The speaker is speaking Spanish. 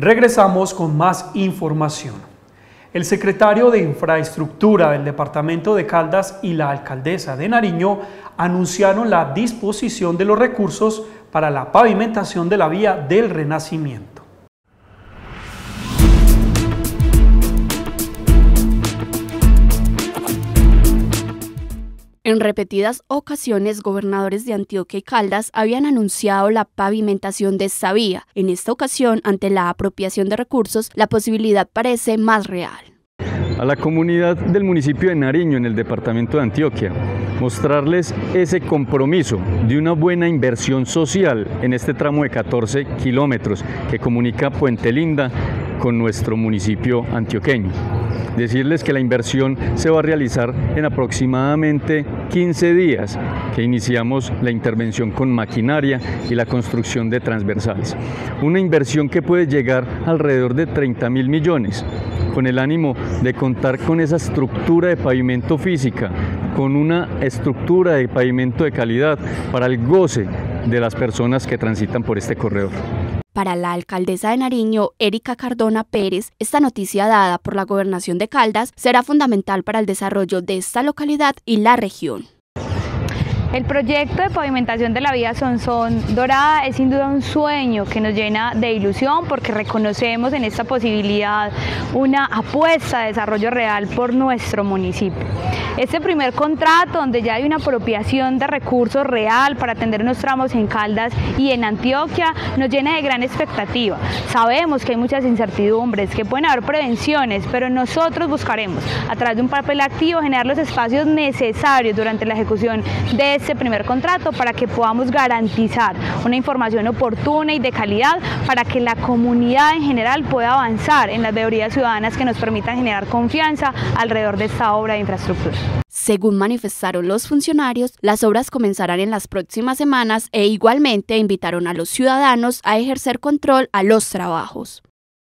Regresamos con más información. El secretario de Infraestructura del Departamento de Caldas y la alcaldesa de Nariño anunciaron la disposición de los recursos para la pavimentación de la vía del Renacimiento. En repetidas ocasiones, gobernadores de Antioquia y Caldas habían anunciado la pavimentación de esta vía. En esta ocasión, ante la apropiación de recursos, la posibilidad parece más real. A la comunidad del municipio de Nariño, en el departamento de Antioquia, mostrarles ese compromiso de una buena inversión social en este tramo de 14 kilómetros que comunica Puente Linda con nuestro municipio antioqueño decirles que la inversión se va a realizar en aproximadamente 15 días que iniciamos la intervención con maquinaria y la construcción de transversales. Una inversión que puede llegar alrededor de 30 mil millones con el ánimo de contar con esa estructura de pavimento física, con una estructura de pavimento de calidad para el goce de las personas que transitan por este corredor. Para la alcaldesa de Nariño, Erika Cardona Pérez, esta noticia dada por la gobernación de Caldas será fundamental para el desarrollo de esta localidad y la región. El proyecto de pavimentación de la vía Sonsón Dorada es sin duda un sueño que nos llena de ilusión porque reconocemos en esta posibilidad una apuesta de desarrollo real por nuestro municipio. Este primer contrato, donde ya hay una apropiación de recursos real para atender unos tramos en Caldas y en Antioquia, nos llena de gran expectativa. Sabemos que hay muchas incertidumbres, que pueden haber prevenciones, pero nosotros buscaremos, a través de un papel activo, generar los espacios necesarios durante la ejecución de este primer contrato para que podamos garantizar una información oportuna y de calidad para que la comunidad en general pueda avanzar en las deberías ciudadanas que nos permitan generar confianza alrededor de esta obra de infraestructura. Según manifestaron los funcionarios, las obras comenzarán en las próximas semanas e igualmente invitaron a los ciudadanos a ejercer control a los trabajos.